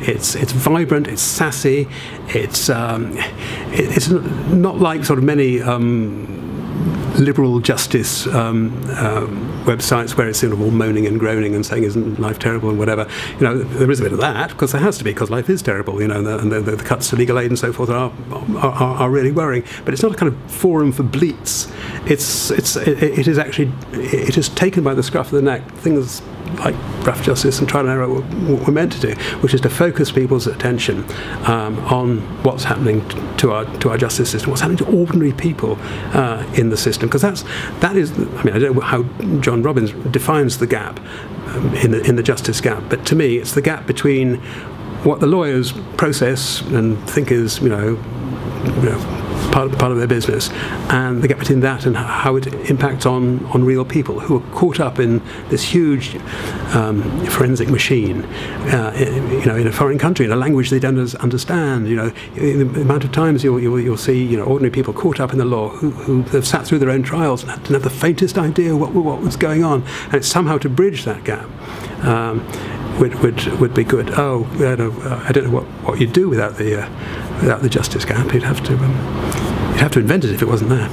It's it's vibrant. It's sassy. It's um, it, it's not like sort of many. Um, liberal justice um, um, websites where it's sort of all moaning and groaning and saying isn't life terrible and whatever. You know, there is a bit of that because there has to be because life is terrible. You know, and the, the, the, cuts to legal aid and so forth are, are, are, really worrying. But it's not a kind of forum for bleats. It's it's it, it is actually it is taken by the scruff of the neck. Things like rough justice and trial and error were, meant to do, which is to focus people's attention um, on what's happening to our to our justice system, what's happening to ordinary people uh, in the system, because that's that is. I mean, I don't know how Jon Robins defines the gap um, in the in the justice gap, but to me, it's the gap between what the lawyers process and think is, you know, you know part, part of their business, and the gap between that and how it impacts on, on real people who are caught up in this huge um, forensic machine, uh, you know, in a foreign country, in a language they don't understand. You know, the amount of times you'll, you'll, you'll see, you know, ordinary people caught up in the law who, who have sat through their own trials and didn't have the faintest idea what, what was going on, and it's somehow to bridge that gap. Um, would, would, would be good. Oh, I don't know, uh, I don't know what, what you'd do without the, uh, without the justice gap. You'd have to um, you'd have to invent it if it wasn't there.